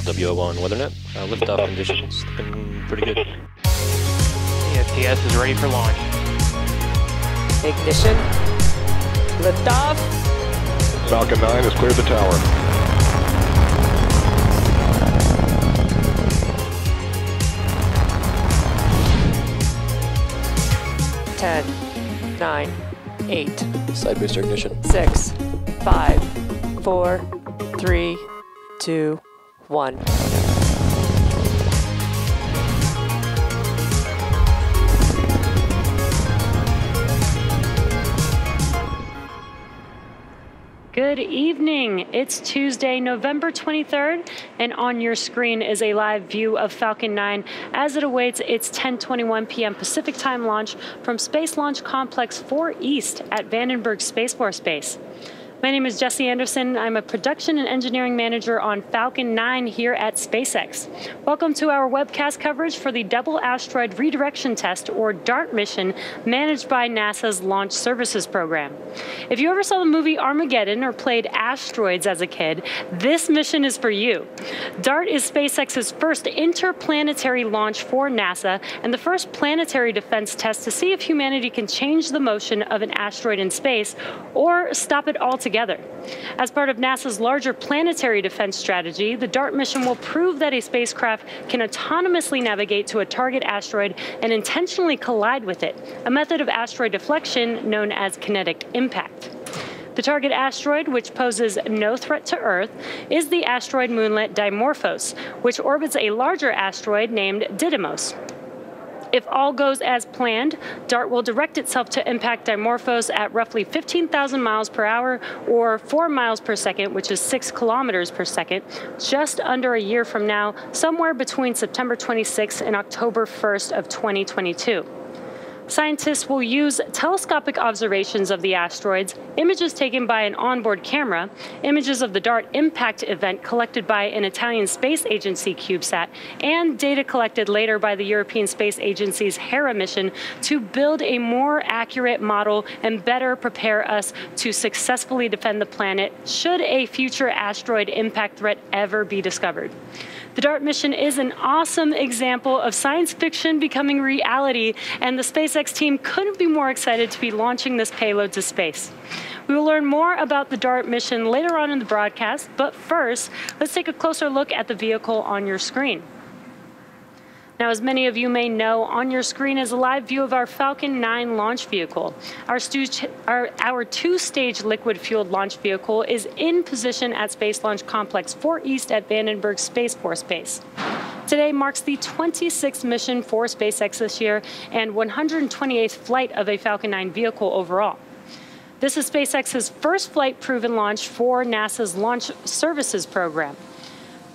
LWO1 WeatherNet. Uh, liftoff conditions looking pretty good. ESPS is ready for launch. Ignition. Liftoff. Falcon 9 has cleared the tower. Ten, nine, eight, Side booster ignition. six, five, four, three, two, one. Good evening. It's Tuesday, November 23rd, and on your screen is a live view of Falcon 9 as it awaits its 10:21 p.m. Pacific Time launch from Space Launch Complex 4 East at Vandenberg Space Force Base. My name is Jesse Anderson. I'm a production and engineering manager on Falcon 9 here at SpaceX. Welcome to our webcast coverage for the Double Asteroid Redirection Test, or DART mission, managed by NASA's Launch Services Program. If you ever saw the movie Armageddon or played asteroids as a kid, this mission is for you. DART is SpaceX's first interplanetary launch for NASA and the first planetary defense test to see if humanity can change the motion of an asteroid in space or stop it altogether together. As part of NASA's larger planetary defense strategy, the DART mission will prove that a spacecraft can autonomously navigate to a target asteroid and intentionally collide with it, a method of asteroid deflection known as kinetic impact. The target asteroid, which poses no threat to Earth, is the asteroid moonlet Dimorphos, which orbits a larger asteroid named Didymos. If all goes as planned, DART will direct itself to impact Dimorphos at roughly 15,000 miles per hour or 4 miles per second, which is 6 kilometers per second, just under a year from now, somewhere between September 26 and October 1st of 2022. Scientists will use telescopic observations of the asteroids, images taken by an onboard camera, images of the DART impact event collected by an Italian space agency CubeSat, and data collected later by the European Space Agency's Hera mission to build a more accurate model and better prepare us to successfully defend the planet should a future asteroid impact threat ever be discovered. The DART mission is an awesome example of science fiction becoming reality, and the SpaceX team couldn't be more excited to be launching this payload to space. We will learn more about the DART mission later on in the broadcast, but first, let's take a closer look at the vehicle on your screen. Now, as many of you may know, on your screen is a live view of our Falcon 9 launch vehicle. Our, our, our two-stage liquid-fueled launch vehicle is in position at Space Launch Complex 4 East at Vandenberg Space Force Base. Today marks the 26th mission for SpaceX this year and 128th flight of a Falcon 9 vehicle overall. This is SpaceX's first flight proven launch for NASA's Launch Services Program.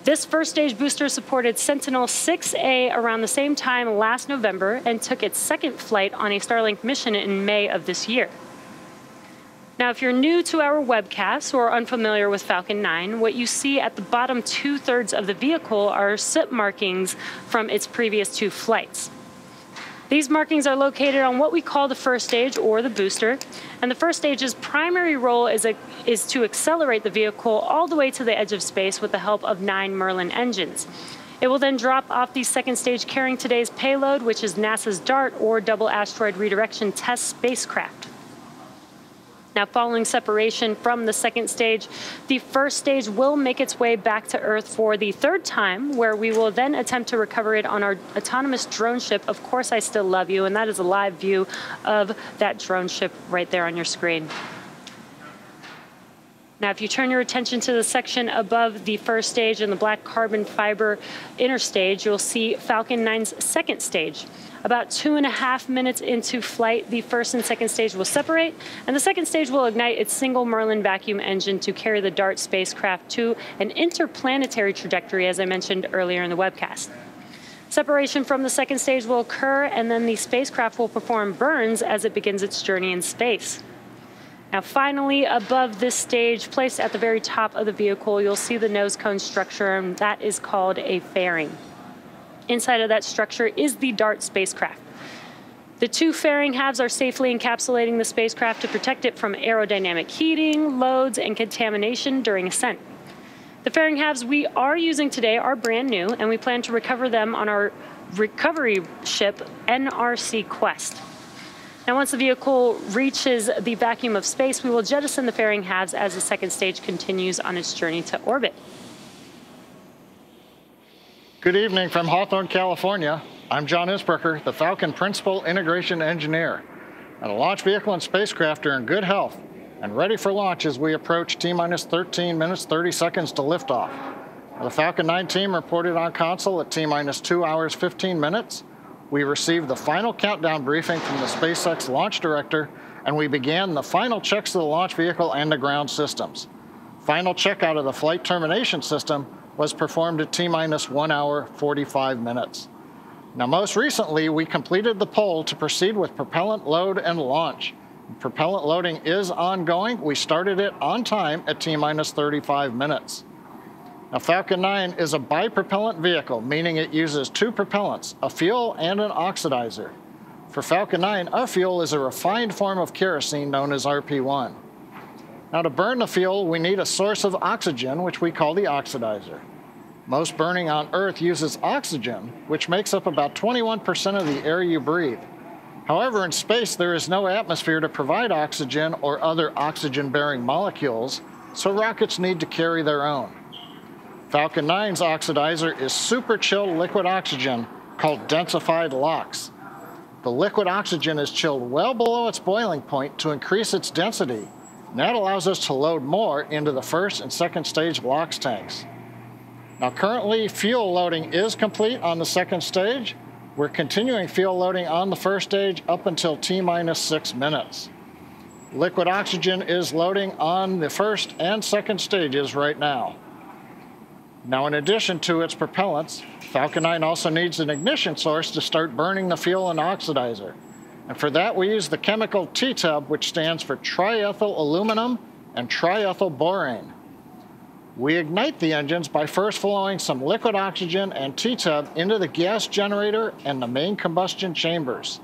This first stage booster supported Sentinel 6A around the same time last November and took its second flight on a Starlink mission in May of this year. Now, if you're new to our webcast or unfamiliar with Falcon 9, what you see at the bottom two thirds of the vehicle are SIP markings from its previous two flights. These markings are located on what we call the first stage or the booster, and the first stage's primary role is, a, is to accelerate the vehicle all the way to the edge of space with the help of nine Merlin engines. It will then drop off the second stage carrying today's payload, which is NASA's DART or Double Asteroid Redirection Test spacecraft. Now, following separation from the second stage, the first stage will make its way back to Earth for the third time, where we will then attempt to recover it on our autonomous drone ship. Of course, I still love you, and that is a live view of that drone ship right there on your screen. Now, if you turn your attention to the section above the first stage and the black carbon fiber interstage, you'll see Falcon 9's second stage. About two and a half minutes into flight, the first and second stage will separate, and the second stage will ignite its single Merlin vacuum engine to carry the DART spacecraft to an interplanetary trajectory, as I mentioned earlier in the webcast. Separation from the second stage will occur, and then the spacecraft will perform burns as it begins its journey in space. Now, finally, above this stage, placed at the very top of the vehicle, you'll see the nose cone structure, and that is called a fairing. Inside of that structure is the DART spacecraft. The two fairing halves are safely encapsulating the spacecraft to protect it from aerodynamic heating, loads, and contamination during ascent. The fairing halves we are using today are brand new, and we plan to recover them on our recovery ship NRC Quest. Now, once the vehicle reaches the vacuum of space, we will jettison the fairing halves as the second stage continues on its journey to orbit. Good evening from Hawthorne, California. I'm John Insprucker, the Falcon Principal Integration Engineer. And the launch vehicle and spacecraft are in good health and ready for launch as we approach T minus 13 minutes 30 seconds to liftoff. The Falcon 9 team reported on console at T minus 2 hours 15 minutes. We received the final countdown briefing from the SpaceX launch director, and we began the final checks of the launch vehicle and the ground systems. Final checkout of the flight termination system was performed at T minus 1 hour 45 minutes. Now, most recently, we completed the poll to proceed with propellant load and launch. Propellant loading is ongoing. We started it on time at T minus 35 minutes. Now, Falcon 9 is a bipropellant vehicle, meaning it uses two propellants, a fuel and an oxidizer. For Falcon 9, our fuel is a refined form of kerosene known as RP1. Now, to burn the fuel, we need a source of oxygen, which we call the oxidizer. Most burning on Earth uses oxygen, which makes up about 21% of the air you breathe. However, in space, there is no atmosphere to provide oxygen or other oxygen bearing molecules, so rockets need to carry their own. Falcon 9's oxidizer is super chilled liquid oxygen called densified LOX. The liquid oxygen is chilled well below its boiling point to increase its density, and that allows us to load more into the first and second stage LOX tanks. Now, currently, fuel loading is complete on the second stage, we're continuing fuel loading on the first stage up until T minus six minutes. Liquid oxygen is loading on the first and second stages right now. Now, in addition to its propellants, Falcon 9 also needs an ignition source to start burning the fuel and oxidizer. And for that, we use the chemical TEA-TEB, which stands for triethyl aluminum and triethyl borane. We ignite the engines by first flowing some liquid oxygen and TEA-TEB into the gas generator and the main combustion chambers.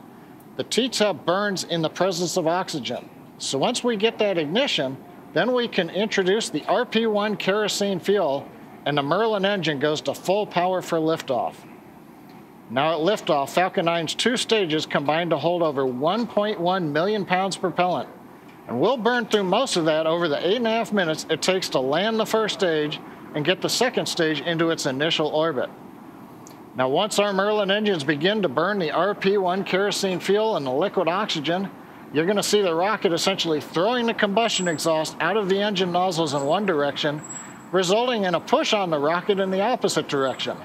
The TEA-TEB burns in the presence of oxygen. So once we get that ignition, then we can introduce the RP1 kerosene fuel and the Merlin engine goes to full power for liftoff. Now at liftoff, Falcon 9's two stages combine to hold over 1.1 million pounds propellant. And we'll burn through most of that over the eight and a half minutes it takes to land the first stage and get the second stage into its initial orbit. Now, once our Merlin engines begin to burn the RP1 kerosene fuel and the liquid oxygen, you're going to see the rocket essentially throwing the combustion exhaust out of the engine nozzles in one direction, resulting in a push on the rocket in the opposite direction.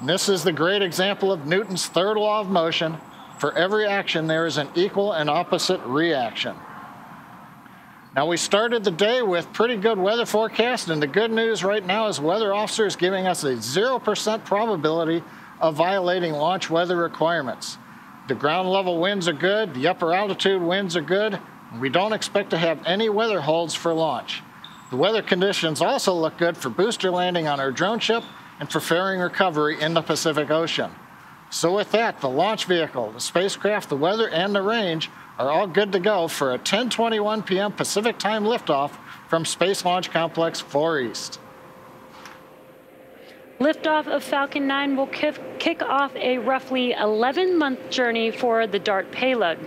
And this is the great example of Newton's third law of motion. For every action, there is an equal and opposite reaction. Now, we started the day with pretty good weather forecast, and the good news right now is weather officers giving us a 0% probability of violating launch weather requirements. The ground level winds are good, the upper altitude winds are good, and we don't expect to have any weather holds for launch. The weather conditions also look good for booster landing on our drone ship and for fairing recovery in the Pacific Ocean. So with that, the launch vehicle, the spacecraft, the weather, and the range are all good to go for a 10:21 p.m. Pacific Time liftoff from Space Launch Complex 4 East. Liftoff of Falcon 9 will kick off a roughly 11 month journey for the DART payload.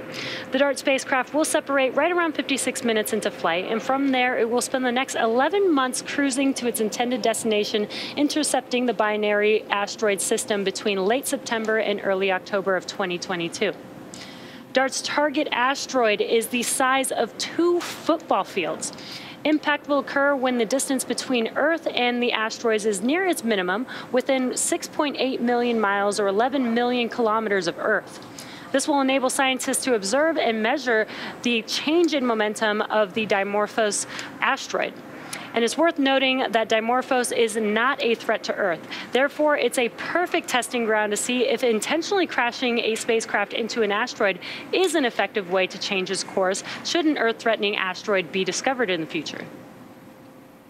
The DART spacecraft will separate right around 56 minutes into flight, and from there it will spend the next 11 months cruising to its intended destination, intercepting the binary asteroid system between late September and early October of 2022. DART's target asteroid is the size of two football fields. Impact will occur when the distance between Earth and the asteroids is near its minimum, within 6.8 million miles or 11 million kilometers of Earth. This will enable scientists to observe and measure the change in momentum of the Dimorphos asteroid. And it's worth noting that Dimorphos is not a threat to Earth. Therefore, it's a perfect testing ground to see if intentionally crashing a spacecraft into an asteroid is an effective way to change its course should an Earth-threatening asteroid be discovered in the future.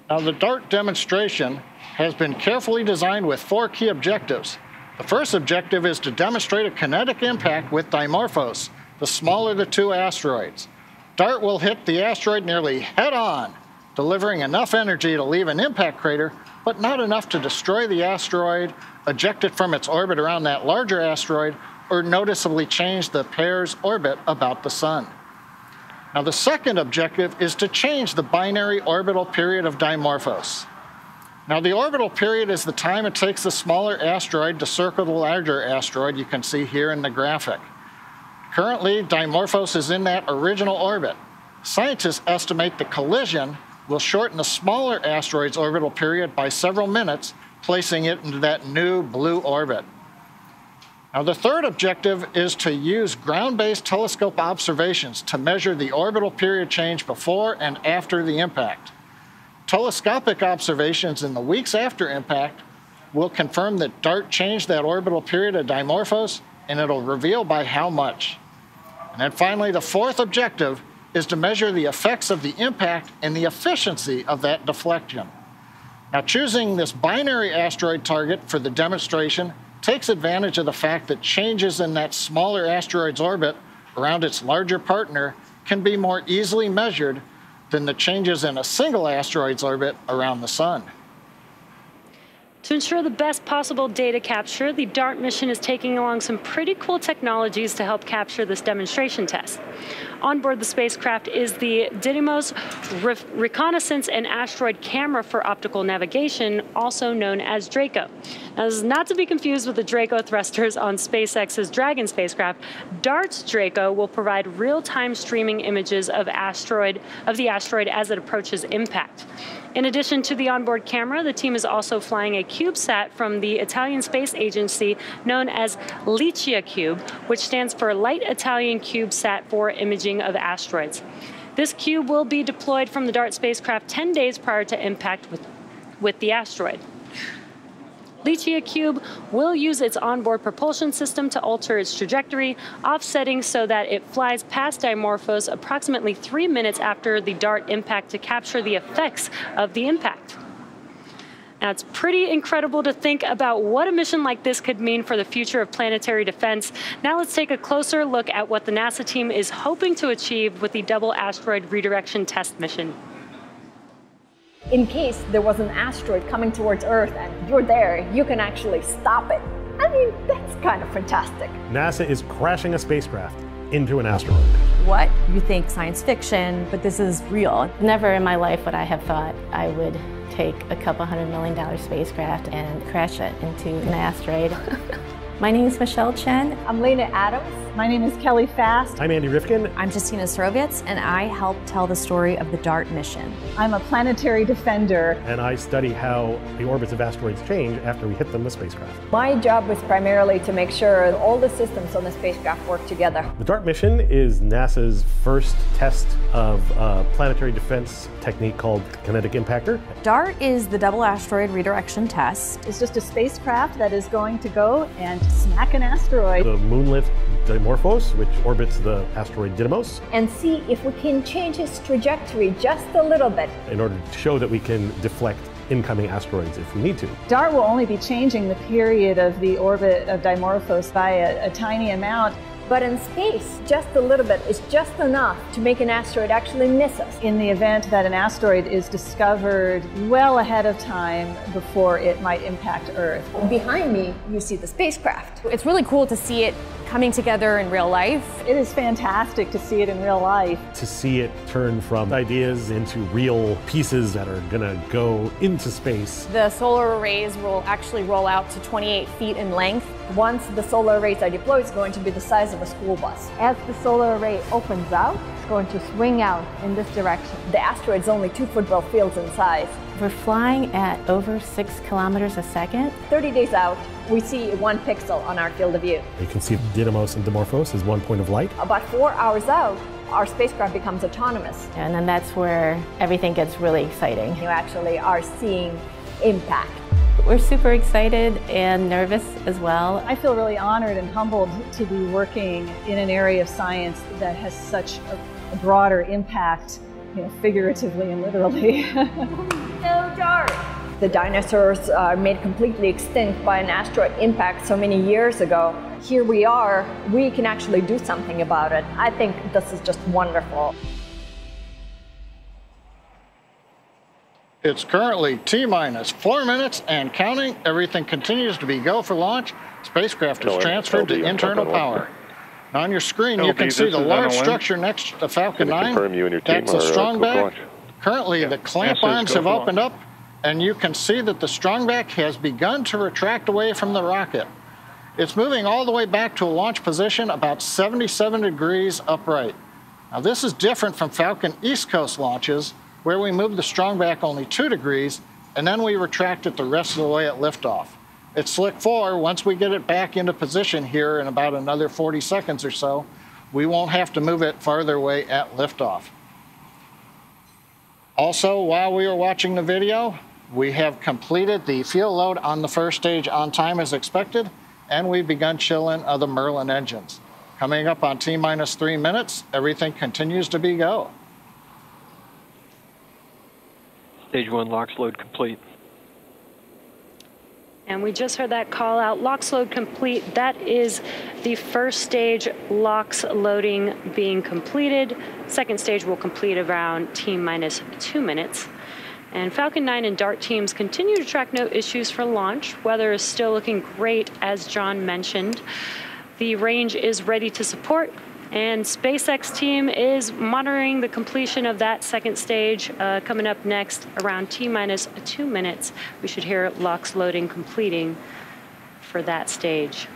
Now, the DART demonstration has been carefully designed with four key objectives. The first objective is to demonstrate a kinetic impact with Dimorphos, the smaller of the two asteroids. DART will hit the asteroid nearly head on delivering enough energy to leave an impact crater, but not enough to destroy the asteroid, eject it from its orbit around that larger asteroid, or noticeably change the pair's orbit about the Sun. Now, the second objective is to change the binary orbital period of Dimorphos. Now, the orbital period is the time it takes the smaller asteroid to circle the larger asteroid you can see here in the graphic. Currently, Dimorphos is in that original orbit. Scientists estimate the collision will shorten the smaller asteroid's orbital period by several minutes, placing it into that new blue orbit. Now, the third objective is to use ground based telescope observations to measure the orbital period change before and after the impact. Telescopic observations in the weeks after impact will confirm that DART changed that orbital period of Dimorphos, and it'll reveal by how much. And then finally, the fourth objective is to measure the effects of the impact and the efficiency of that deflection. Now, choosing this binary asteroid target for the demonstration takes advantage of the fact that changes in that smaller asteroid's orbit around its larger partner can be more easily measured than the changes in a single asteroid's orbit around the Sun. To ensure the best possible data capture, the DART mission is taking along some pretty cool technologies to help capture this demonstration test. On board the spacecraft is the Didymos Re Reconnaissance and Asteroid Camera for Optical Navigation, also known as DRACO. Now, this is not to be confused with the Draco thrusters on SpaceX's Dragon spacecraft. DART's Draco will provide real-time streaming images of asteroid of the asteroid as it approaches impact. In addition to the onboard camera, the team is also flying a CubeSat from the Italian space agency known as LICIACube, which stands for Light Italian CubeSat for Imaging of Asteroids. This cube will be deployed from the DART spacecraft 10 days prior to impact with, with the asteroid. LICIACube will use its onboard propulsion system to alter its trajectory, offsetting so that it flies past Dimorphos approximately three minutes after the DART impact to capture the effects of the impact. Now, it's pretty incredible to think about what a mission like this could mean for the future of planetary defense. Now let's take a closer look at what the NASA team is hoping to achieve with the Double Asteroid Redirection Test mission in case there was an asteroid coming towards Earth and you're there, you can actually stop it. I mean, that's kind of fantastic. NASA is crashing a spacecraft into an asteroid. What? You think science fiction, but this is real. Never in my life would I have thought I would take a couple hundred million dollar spacecraft and crash it into an asteroid. My name is Michelle Chen. I'm Lena Adams. My name is Kelly Fast. I'm Andy Rivkin. I'm Justyna Surowiec, and I help tell the story of the DART mission. I'm a planetary defender. And I study how the orbits of asteroids change after we hit them with spacecraft. My job was primarily to make sure all the systems on the spacecraft work together. The DART mission is NASA's first test of a planetary defense technique called kinetic impactor. DART is the double asteroid redirection test. It's just a spacecraft that is going to go and smack an asteroid. The moonlet Dimorphos, which orbits the asteroid Didymos. And see if we can change its trajectory just a little bit. In order to show that we can deflect incoming asteroids if we need to. DART will only be changing the period of the orbit of Dimorphos by a, a tiny amount. But in space, just a little bit is just enough to make an asteroid actually miss us. In the event that an asteroid is discovered well ahead of time before it might impact Earth. Behind me, you see the spacecraft. It's really cool to see it coming together in real life. It is fantastic to see it in real life. To see it turn from ideas into real pieces that are gonna go into space. The solar arrays will actually roll out to 28 feet in length. Once the solar arrays are deployed, it's going to be the size of a school bus. As the solar array opens out, it's going to swing out in this direction. The asteroid is only two football fields in size. We're flying at over six kilometers a second. 30 days out, we see one pixel on our field of view. You can see Didymos and Dimorphos as one point of light. About four hours out, our spacecraft becomes autonomous. And then that's where everything gets really exciting. You actually are seeing impact. We're super excited and nervous as well. I feel really honored and humbled to be working in an area of science that has such a, a broader impact, you know, figuratively and literally. no DART! The dinosaurs uh, are made completely extinct by an asteroid impact so many years ago. Here we are, we can actually do something about it. I think this is just wonderful. It's currently T minus four minutes and counting. Everything continues to be go for launch. Spacecraft is transferred to internal power. On your screen, you can see the large structure next to the Falcon Can 9. confirm you and your team That's a uh, strong back. Currently, the clamp arms have opened up, and you can see that the strong back has begun to retract away from the rocket. It's moving all the way back to a launch position about 77 degrees upright. Now, this is different from Falcon East Coast launches, where we move the strong back only two degrees, and then we retract it the rest of the way at liftoff. At SLC-4, once we get it back into position here in about another 40 seconds or so, we won't have to move it farther away at liftoff. Also, while we are watching the video, we have completed the fuel load on the first stage on time as expected, and we've begun chilling of the Merlin engines. Coming up on T minus three minutes, everything continues to be go. Stage one LOX load complete. And we just heard that call out, LOX load complete. That is the first stage LOX loading being completed. Second stage will complete around T minus two minutes. And Falcon 9 and DART teams continue to track no issues for launch. Weather is still looking great, as John mentioned. The range is ready to support, and SpaceX team is monitoring the completion of that second stage uh, coming up next around T minus two minutes. We should hear LOX loading completing for that stage.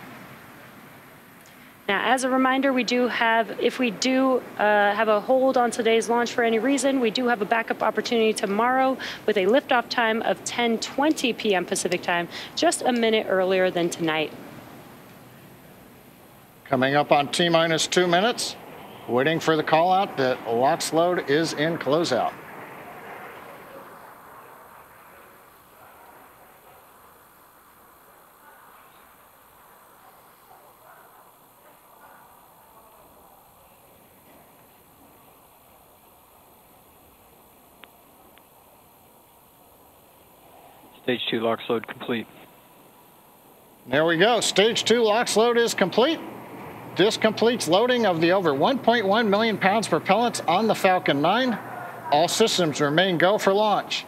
Now, as a reminder, we do have, if we do uh, have a hold on today's launch for any reason, we do have a backup opportunity tomorrow with a liftoff time of 10:20 p.m. Pacific time, just a minute earlier than tonight. Coming up on T minus two minutes, waiting for the call out that LOX load is in closeout. Stage two LOX load complete. There we go. Stage two LOX load is complete. This completes loading of the over 1.1 million pounds propellants on the Falcon 9. All systems remain go for launch.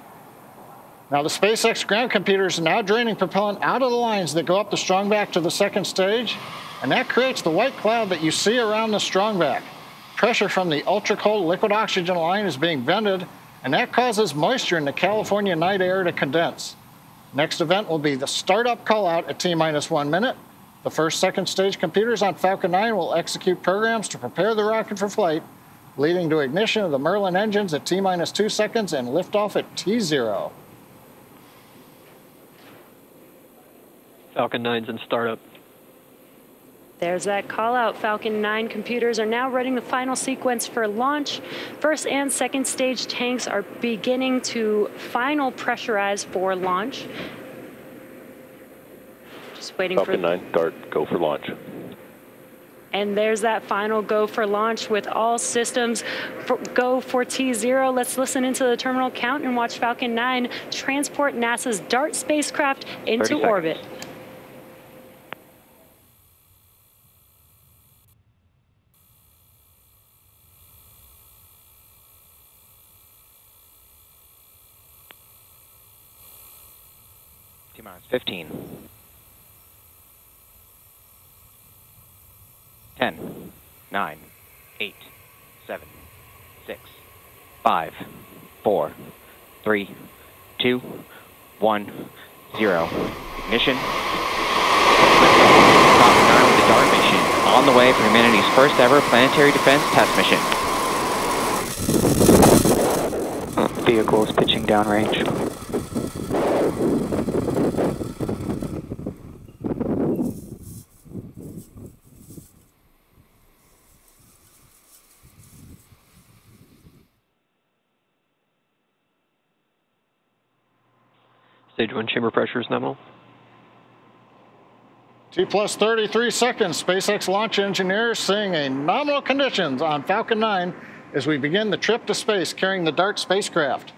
Now the SpaceX ground computers are now draining propellant out of the lines that go up the strongback to the second stage, and that creates the white cloud that you see around the strongback. Pressure from the ultra cold liquid oxygen line is being vented, and that causes moisture in the California night air to condense. Next event will be the startup call out at T minus one minute. The first second stage computers on Falcon 9 will execute programs to prepare the rocket for flight, leading to ignition of the Merlin engines at T minus two seconds and liftoff at T0. Falcon 9's in startup. There's that call out. Falcon 9 computers are now running the final sequence for launch. First and second stage tanks are beginning to final pressurize for launch. Just waiting Falcon for 9, DART, go for launch. And there's that final go for launch with all systems for go for T0. Let's listen into the terminal count and watch Falcon 9 transport NASA's DART spacecraft into orbit. T minus 15. 10, 9, 8, 7, 6, 5, 4, 3, 2, 1, 0. Ignition. Falcon 9 with the DART mission on the way for humanity's first ever planetary defense test mission. Vehicle is pitching downrange. Stage one mm-hmm. chamber pressure is nominal. T plus 33 seconds. SpaceX launch engineers seeing a nominal conditions on Falcon 9 as we begin the trip to space carrying the DART spacecraft.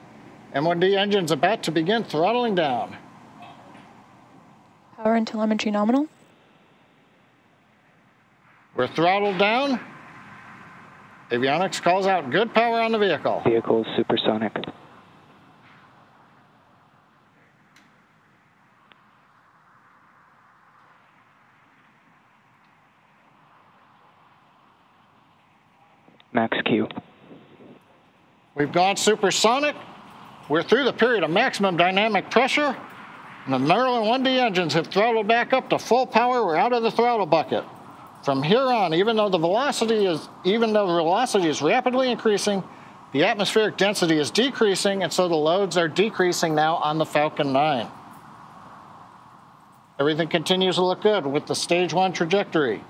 M1D engines about to begin throttling down. Power and telemetry nominal. We're throttled down. Avionics calls out good power on the vehicle. Vehicle is supersonic. Max Q. We've gone supersonic. We're through the period of maximum dynamic pressure. And the Merlin 1D engines have throttled back up to full power. We're out of the throttle bucket. From here on, even though the velocity is even though the velocity is rapidly increasing, the atmospheric density is decreasing, and so the loads are decreasing now on the Falcon 9. Everything continues to look good with the stage one trajectory.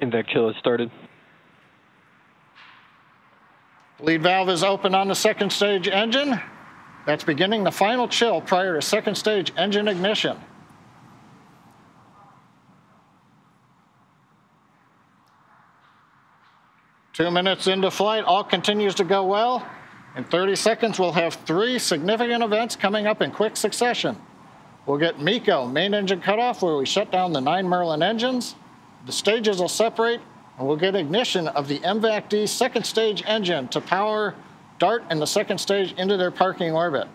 Has started. Lead valve is open on the second stage engine. That's beginning the final chill prior to second stage engine ignition. Two minutes into flight, all continues to go well. In 30 seconds, we'll have three significant events coming up in quick succession. We'll get MECO, main engine cutoff, where we shut down the nine Merlin engines. The stages will separate, and we'll get ignition of the MVAC-D second stage engine to power DART and the second stage into their parking orbit.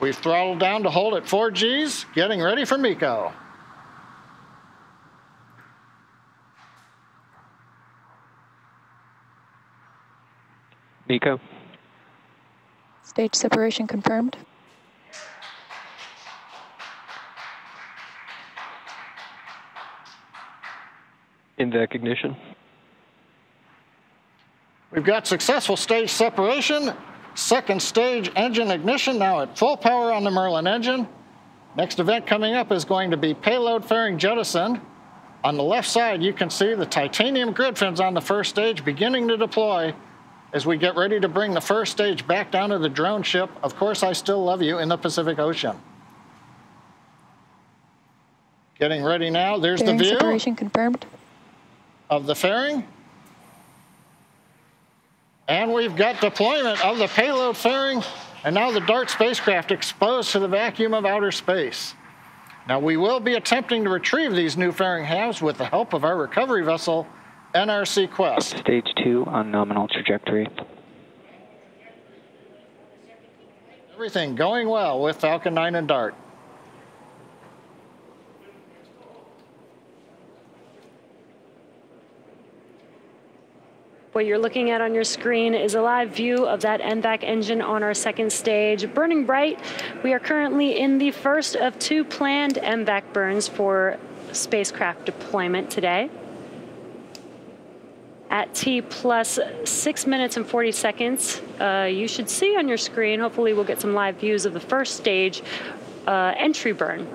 We've throttled down to hold at 4 Gs, getting ready for Miko. MECO. Stage separation confirmed. MVAC ignition. We've got successful stage separation, second stage engine ignition now at full power on the Merlin engine. Next event coming up is going to be payload fairing jettison. On the left side, you can see the titanium grid fins on the first stage beginning to deploy as we get ready to bring the first stage back down to the drone ship. Of course, I still love you in the Pacific Ocean. Getting ready now. There's the view separation confirmed. of the fairing. And we've got deployment of the payload fairing and now the DART spacecraft exposed to the vacuum of outer space. Now we will be attempting to retrieve these new fairing halves with the help of our recovery vessel, NRC Quest. Stage two on nominal trajectory. Everything going well with Falcon 9 and DART. What you're looking at on your screen is a live view of that MVAC engine on our second stage, burning bright. We are currently in the first of two planned MVAC burns for spacecraft deployment today. At T plus six minutes and 40 seconds, uh, you should see on your screen, hopefully we'll get some live views of the first stage uh, entry burn.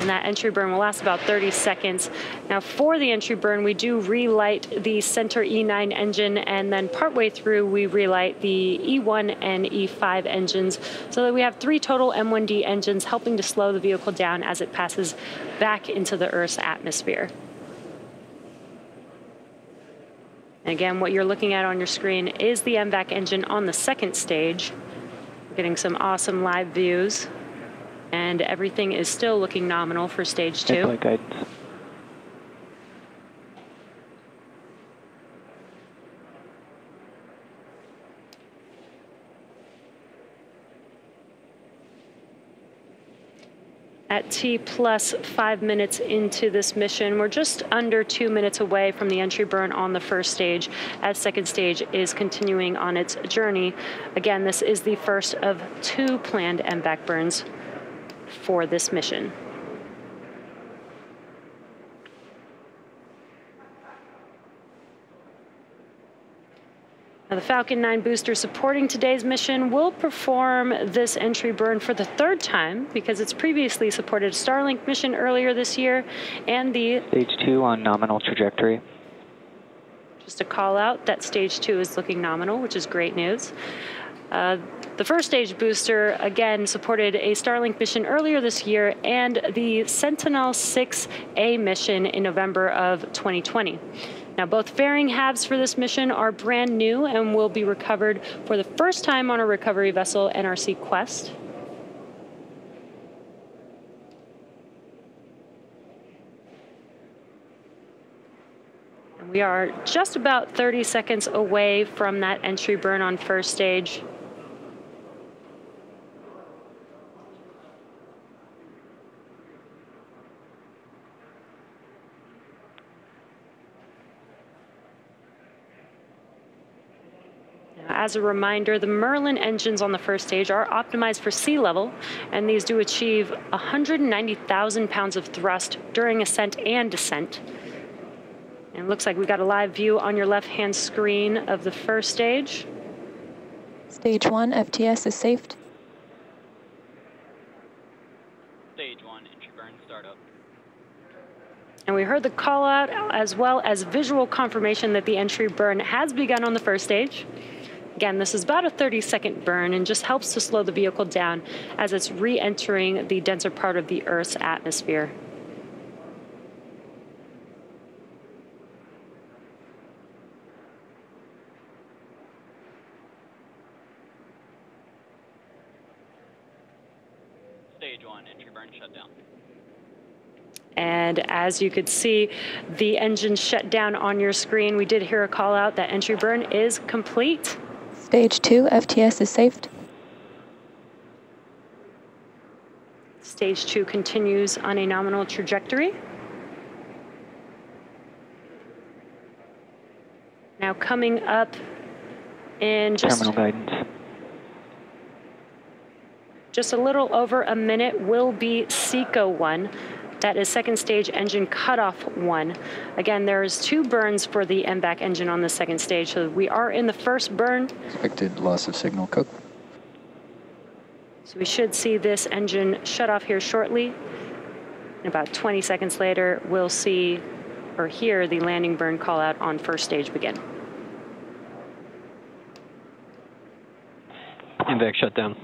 And that entry burn will last about 30 seconds. Now for the entry burn, we do relight the center E9 engine and then partway through we relight the E1 and E5 engines so that we have three total M1D engines helping to slow the vehicle down as it passes back into the Earth's atmosphere. And again, what you're looking at on your screen is the MVAC engine on the second stage. Getting some awesome live views and everything is still looking nominal for stage two. At T plus five minutes into this mission, we're just under two minutes away from the entry burn on the first stage as second stage is continuing on its journey. Again, this is the first of two planned MVAC burns for this mission. The Falcon 9 booster supporting today's mission will perform this entry burn for the third time because it's previously supported a Starlink mission earlier this year and the Stage two on nominal trajectory. just a call out that stage two is looking nominal, which is great news. Uh, the first stage booster, again, supported a Starlink mission earlier this year and the Sentinel 6A mission in November of 2020. Now, both fairing halves for this mission are brand new and will be recovered for the first time on a recovery vessel, NRC Quest. We are just about 30 seconds away from that entry burn on first stage. As a reminder, the Merlin engines on the first stage are optimized for sea level, and these do achieve 190,000 pounds of thrust during ascent and descent. And it looks like we've got a live view on your left-hand screen of the first stage. Stage one, FTS is safed. Stage one, entry burn startup. And we heard the call out as well as visual confirmation that the entry burn has begun on the first stage. Again, this is about a 30 second burn and just helps to slow the vehicle down as it's re entering the denser part of the Earth's atmosphere. Stage one, entry burn shut down. And as you could see, the engine shut down on your screen. We did hear a call out that entry burn is complete. Stage two, FTS is saved. Stage two continues on a nominal trajectory. Now coming up in just, Terminal guidance. just a little over a minute will be SECO 1. That is second stage engine cutoff one. Again, there's two burns for the MVAC engine on the second stage, so we are in the first burn. Expected loss of signal cook. So we should see this engine shut off here shortly. And about 20 seconds later, we'll see or hear the landing burn call out on first stage begin. MVAC shut down.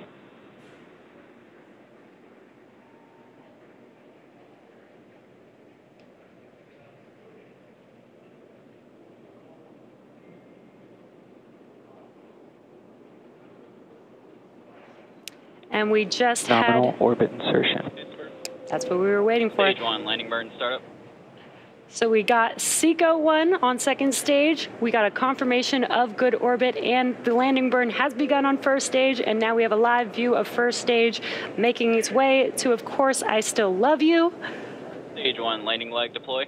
And we just Nominal had, orbit insertion. that's what we were waiting for. Stage one, landing burn startup. So we got SECO 1 on second stage. We got a confirmation of good orbit, and the landing burn has begun on first stage. And now we have a live view of first stage making its way to, of course, I Still Love You. Stage one, landing leg deploy.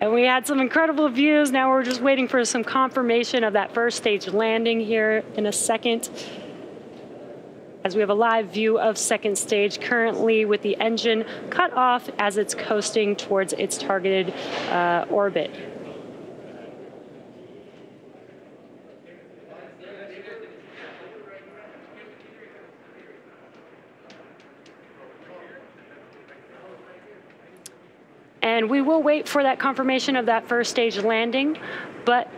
And we had some incredible views. Now we're just waiting for some confirmation of that first stage landing here in a second. As we have a live view of second stage currently with the engine cut off as it's coasting towards its targeted uh, orbit. And we will wait for that confirmation of that first stage landing, but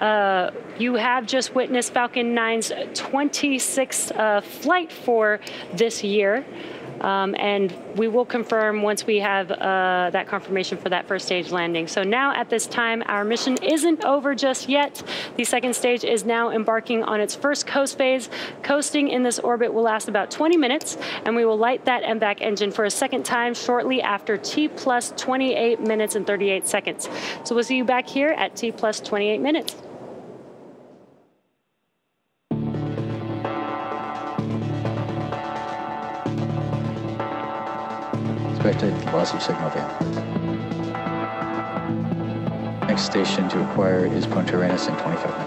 uh, you have just witnessed Falcon 9's 26th uh, flight for this year. Um, and we will confirm once we have uh, that confirmation for that first stage landing. So now at this time, our mission isn't over just yet. The second stage is now embarking on its first coast phase. Coasting in this orbit will last about 20 minutes, and we will light that MVAC engine for a second time shortly after T plus 28 minutes and 38 seconds. So we'll see you back here at T plus 28 minutes. Expected loss of signal band. Next station to acquire is Punta Arenas in 25 minutes.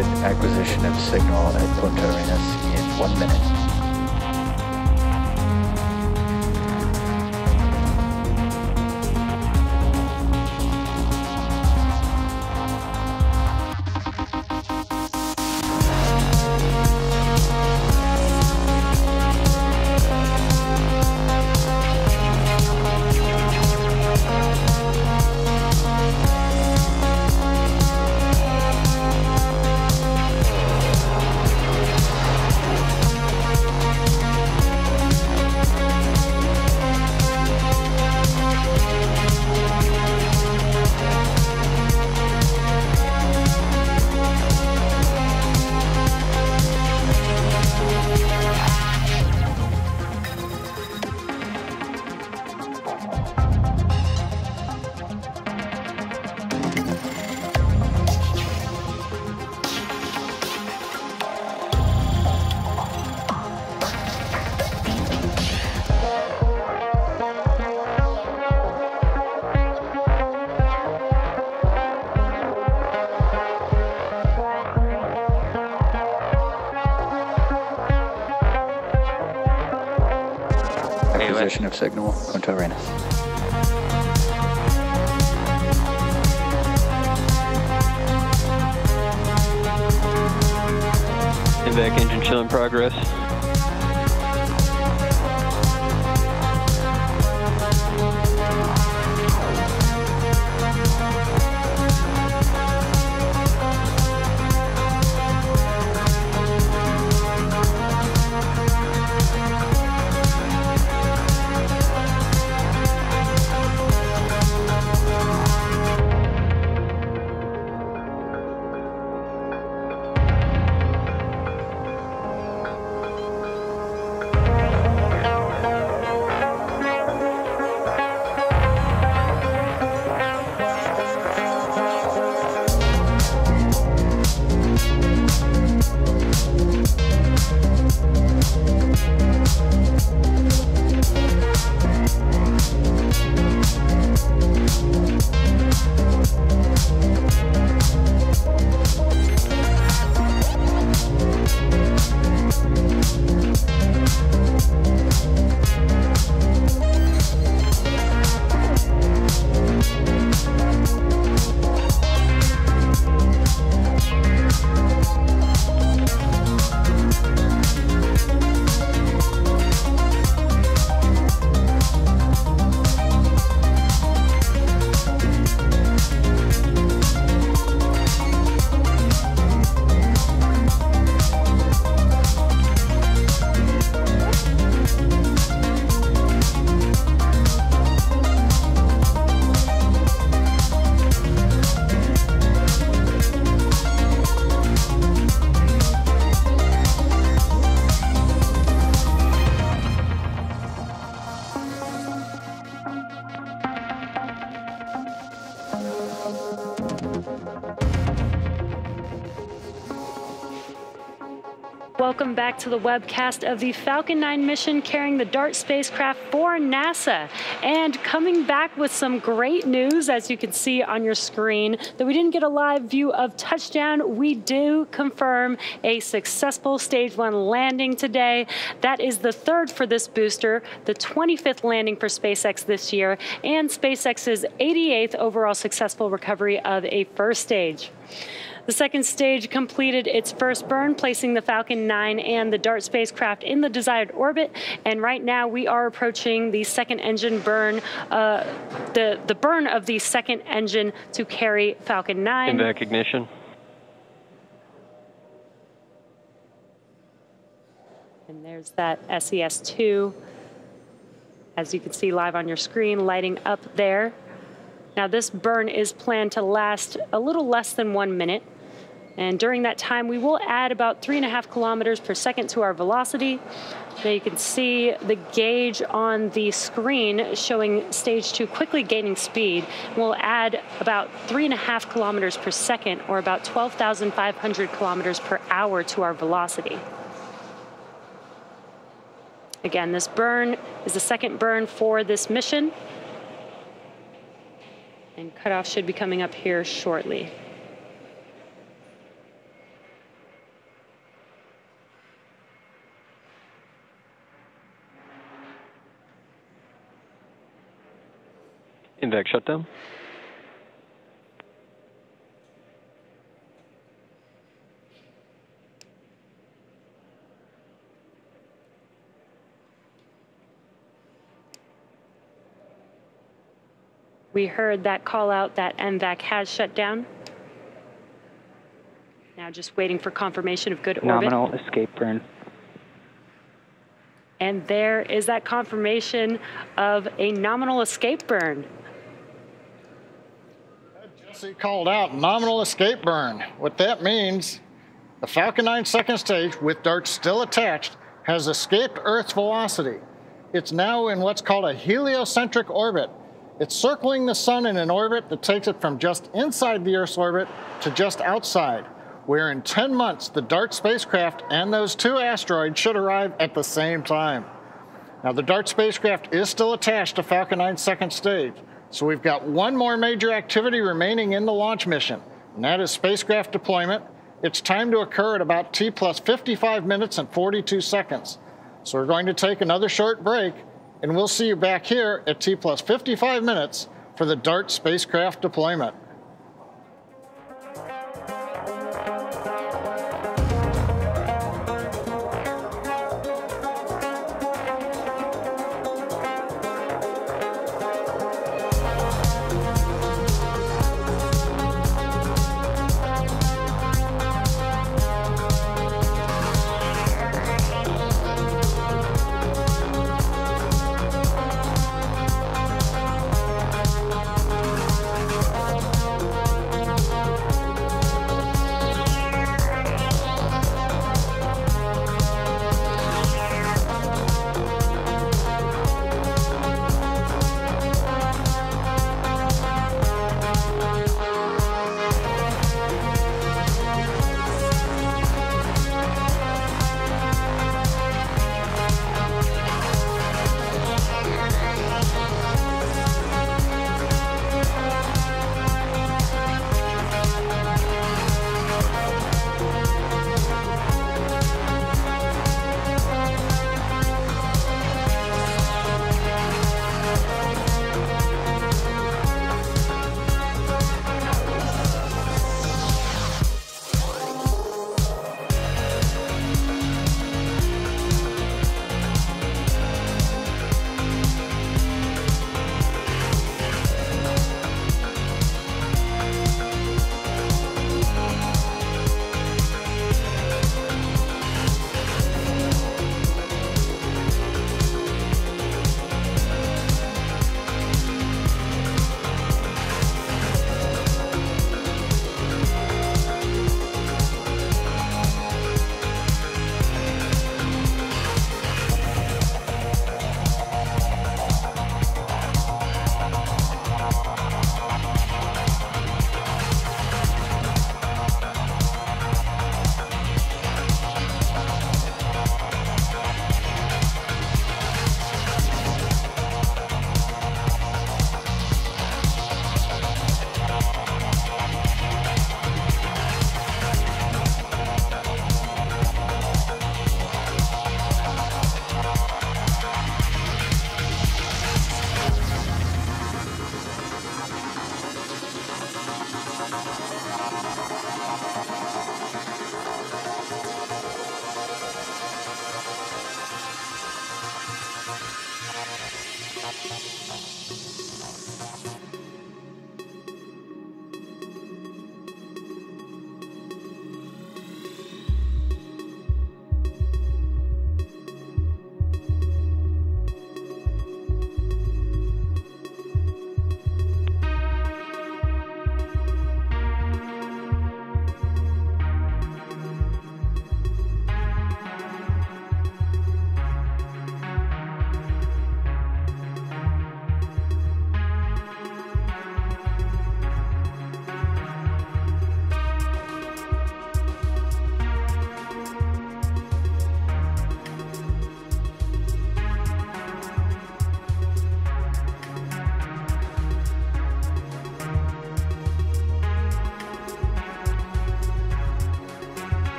Acquisition of signal at Punta Arenas in one minute. Signal Punta Arenas. MVAC engine chill in progress. Welcome back to the webcast of the Falcon 9 mission carrying the DART spacecraft for NASA. And coming back with some great news, as you can see on your screen, that we didn't get a live view of touchdown. We do confirm a successful stage one landing today. That is the third for this booster, the 25th landing for SpaceX this year, and SpaceX's 88th overall successful recovery of a first stage. The second stage completed its first burn, placing the Falcon 9 and the DART spacecraft in the desired orbit. And right now we are approaching the second engine burn, uh, the, the burn of the second engine to carry Falcon 9. MVAC ignition. And there's that SES-2, as you can see live on your screen, lighting up there. Now this burn is planned to last a little less than one minute. And during that time, we will add about three and a half kilometers per second to our velocity. Now you can see the gauge on the screen showing stage two quickly gaining speed. We'll add about three and a half kilometers per second or about 12,500 kilometers per hour to our velocity. Again, this burn is the second burn for this mission. And cutoff should be coming up here shortly. MVAC shutdown. We heard that call out that MVAC has shut down. Now just waiting for confirmation of good orbit. Nominal escape burn. And there is that confirmation of a nominal escape burn. Jesse called out nominal escape burn. What that means, the Falcon 9 second stage, with darts still attached, has escaped Earth's velocity. It's now in what's called a heliocentric orbit. It's circling the sun in an orbit that takes it from just inside the Earth's orbit to just outside, where in 10 months, the DART spacecraft and those two asteroids should arrive at the same time. Now, the DART spacecraft is still attached to Falcon 9's second stage, so we've got one more major activity remaining in the launch mission, and that is spacecraft deployment. It's timed to occur at about T plus 55 minutes and 42 seconds. So we're going to take another short break, and we'll see you back here at T plus 55 minutes for the DART spacecraft deployment.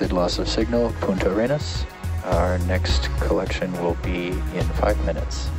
Expected loss of signal, Punta Arenas. Our next collection will be in five minutes.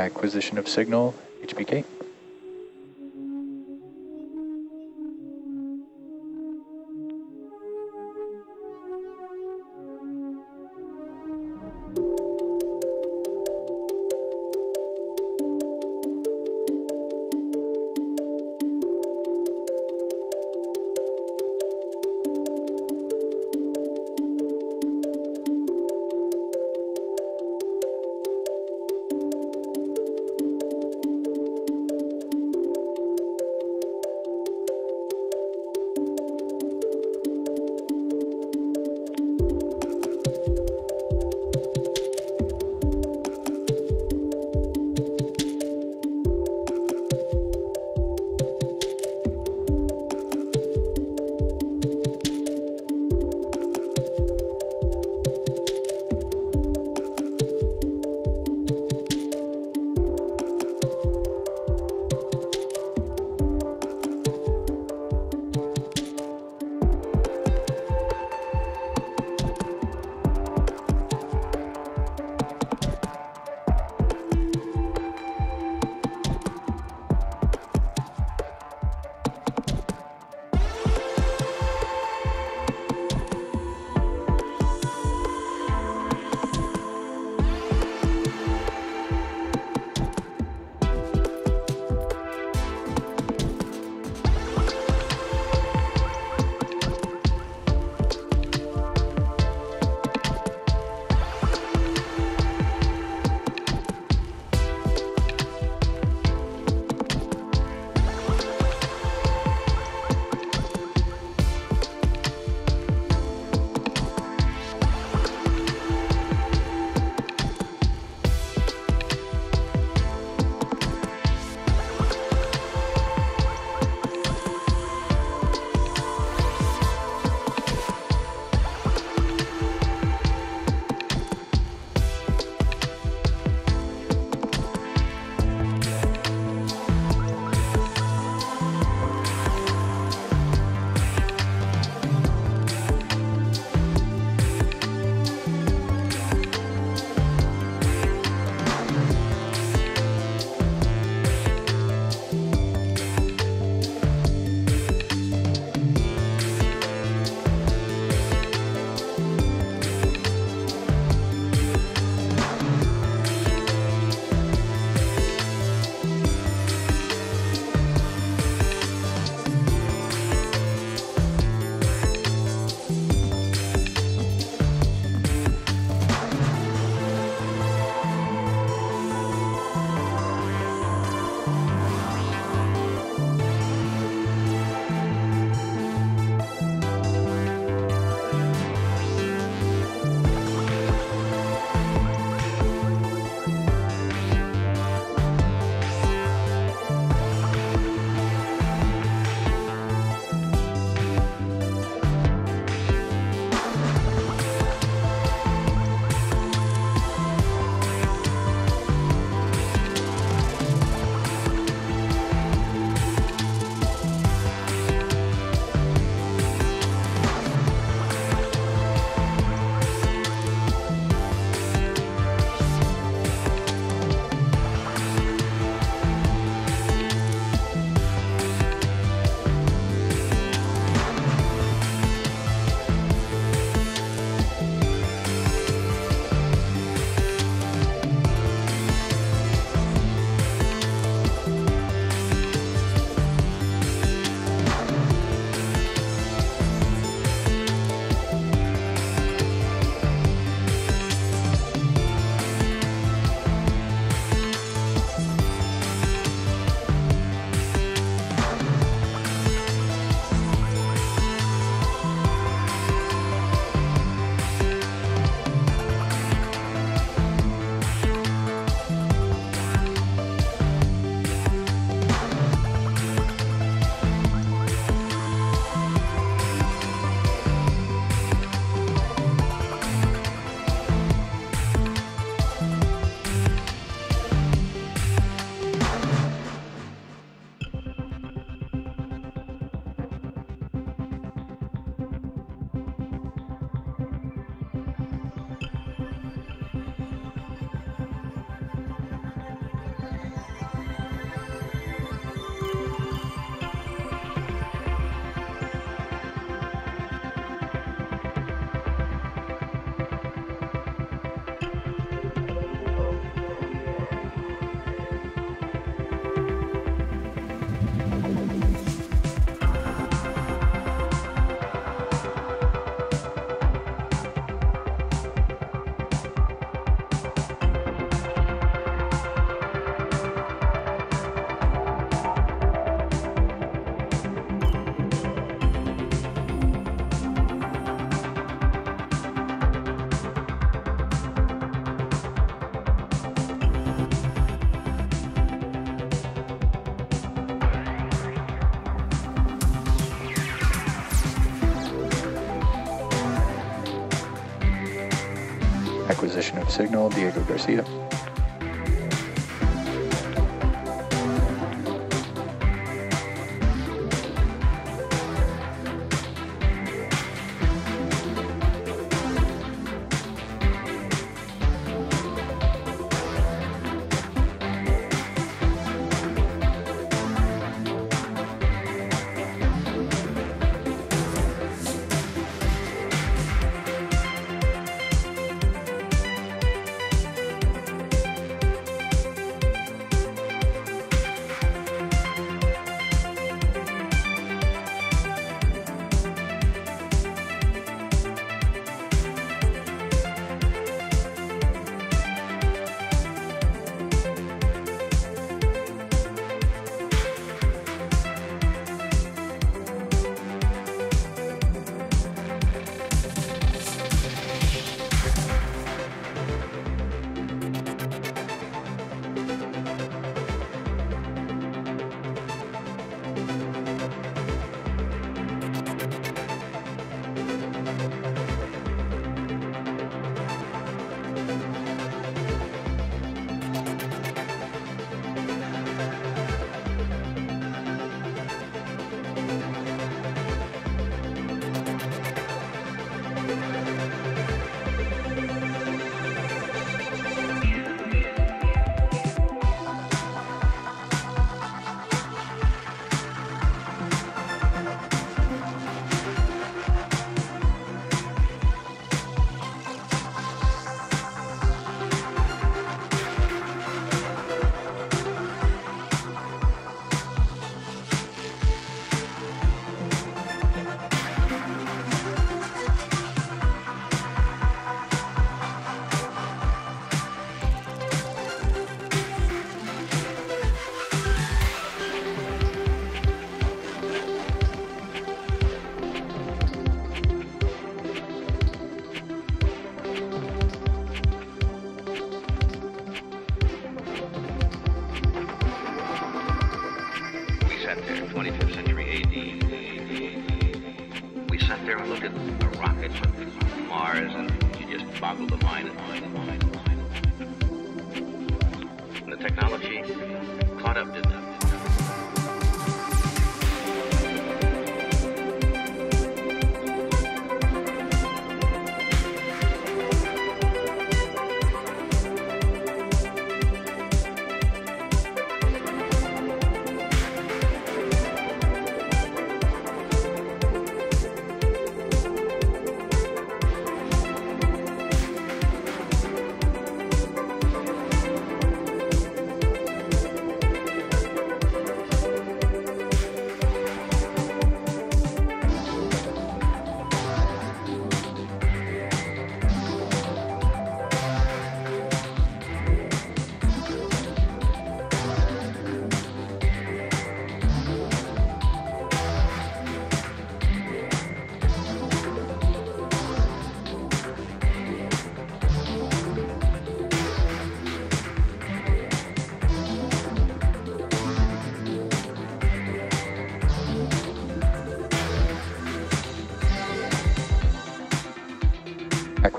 Acquisition of signal, HBK. Signal, Diego Garcia.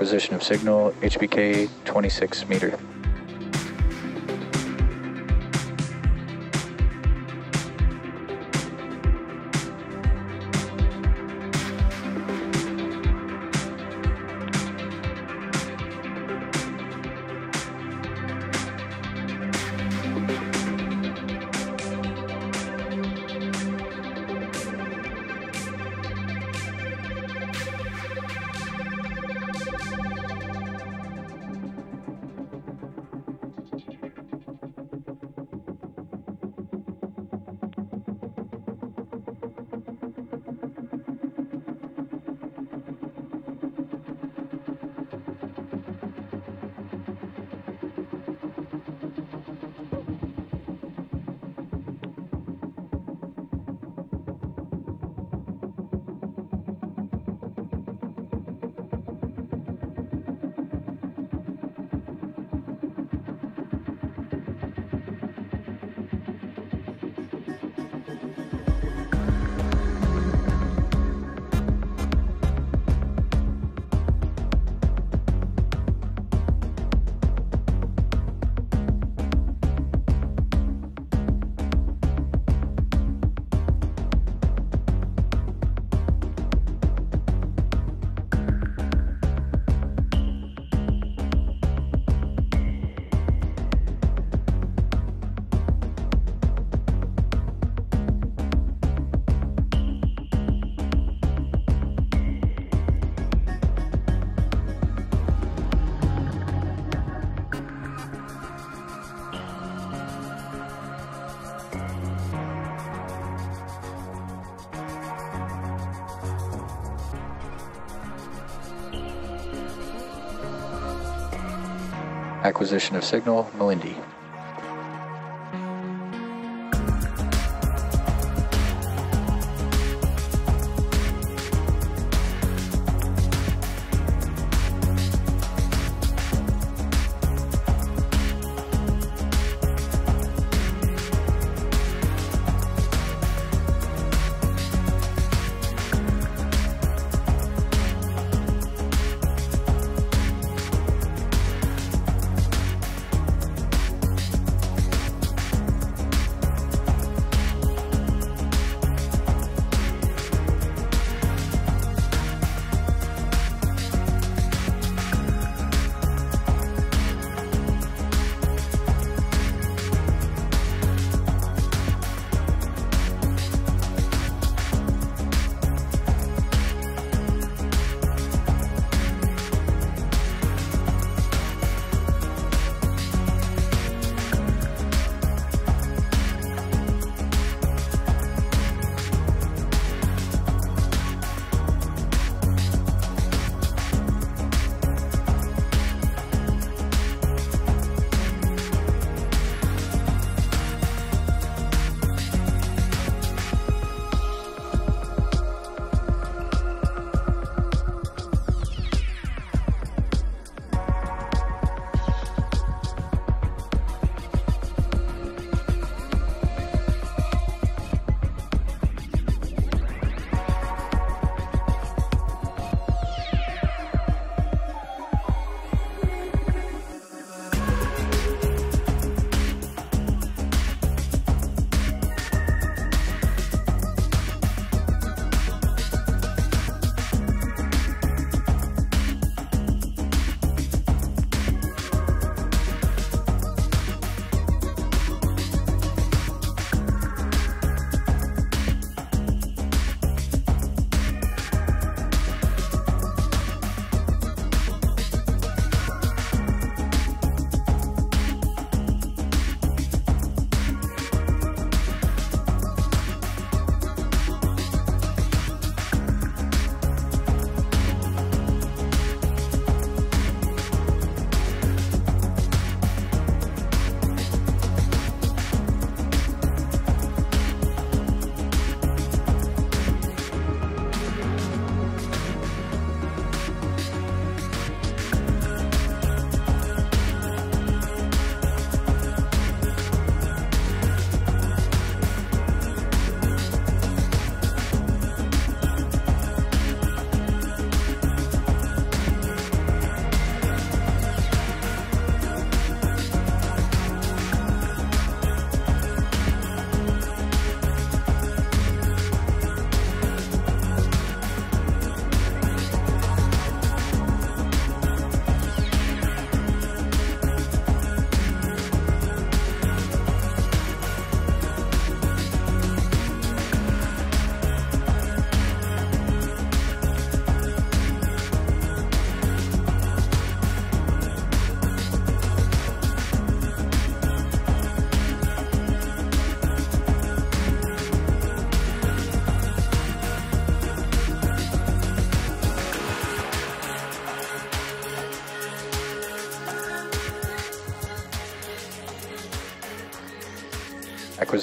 Acquisition of signal, HBK 26 meter. Acquisition of signal, Malindi.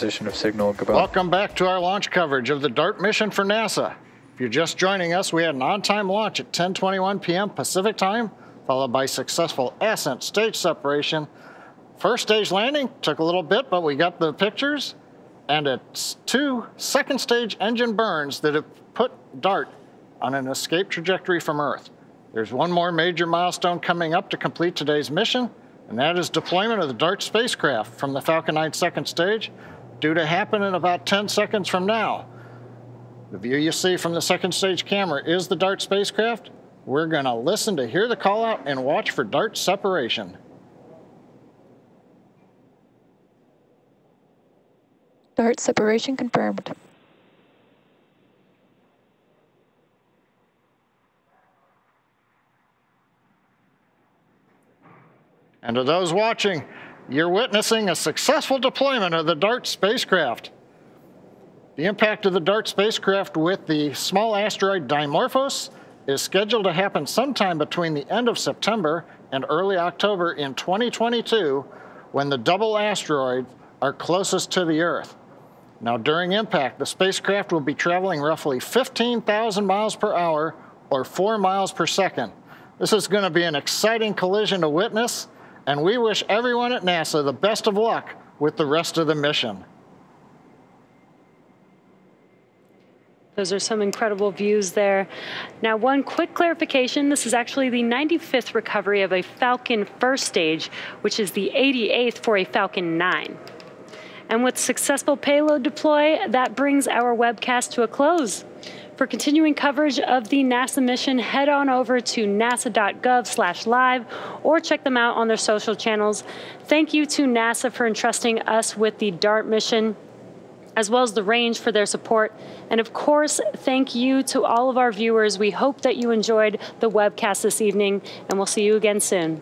Of signal. Welcome back to our launch coverage of the DART mission for NASA. If you're just joining us, we had an on-time launch at 10:21 p.m. Pacific time, followed by successful ascent stage separation. First stage landing took a little bit, but we got the pictures, and it's two second stage engine burns that have put DART on an escape trajectory from Earth. There's one more major milestone coming up to complete today's mission, and that is deployment of the DART spacecraft from the Falcon 9 second stage, due to happen in about 10 seconds from now. The view you see from the second stage camera is the DART spacecraft. We're going to listen to hear the call out and watch for DART separation. DART separation confirmed. And to those watching, you're witnessing a successful deployment of the DART spacecraft. The impact of the DART spacecraft with the small asteroid Dimorphos is scheduled to happen sometime between the end of September and early October in 2022 when the double asteroids are closest to the Earth. Now, during impact, the spacecraft will be traveling roughly 15,000 miles per hour or 4 miles per second. This is going to be an exciting collision to witness, and we wish everyone at NASA the best of luck with the rest of the mission. Those are some incredible views there. Now, one quick clarification this is actually the 95th recovery of a Falcon first stage, which is the 88th for a Falcon 9. And with successful payload deploy, that brings our webcast to a close. For continuing coverage of the NASA mission, head on over to nasa.gov/live or check them out on their social channels. Thank you to NASA for entrusting us with the DART mission as well as the range for their support. And of course, thank you to all of our viewers. We hope that you enjoyed the webcast this evening, and we'll see you again soon.